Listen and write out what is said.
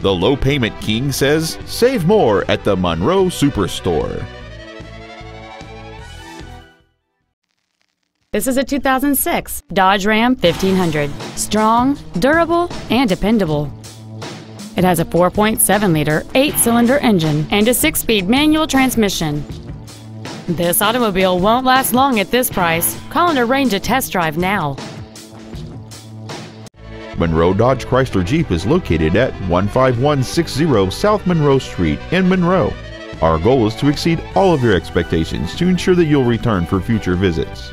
The low payment king says save more at the Monroe Superstore. This is a 2006 Dodge Ram 1500. Strong, durable, and dependable. It has a 4.7 liter, 8 cylinder engine and a 6 speed manual transmission. This automobile won't last long at this price. Call and arrange a test drive now. Monroe Dodge Chrysler Jeep is located at 15160 South Monroe Street in Monroe. Our goal is to exceed all of your expectations to ensure that you'll return for future visits.